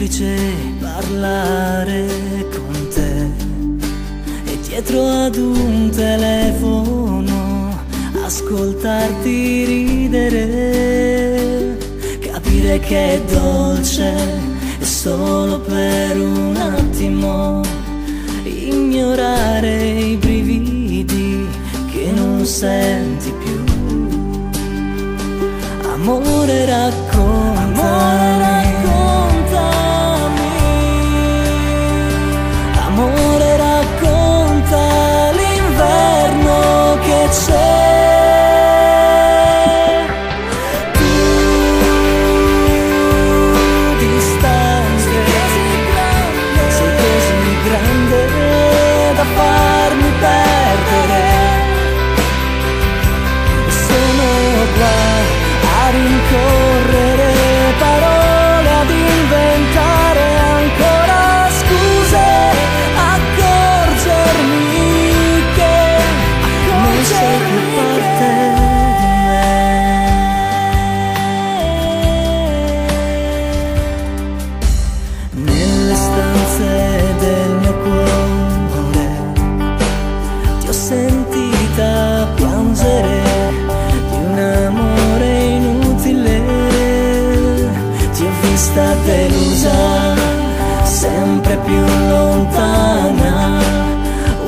semplice parlare con te e dietro ad un telefono ascoltarti ridere, capire che è dolce e solo per un attimo ignorare i brividi che non senti più. Amore raccontami, raccontami, resta delusa, sempre più lontana,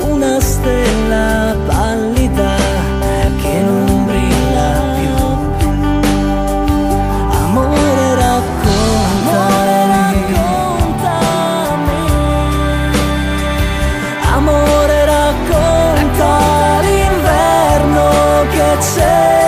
una stella pallida che non brilla più. Amore raccontami, amore raccontami l'inverno che c'è.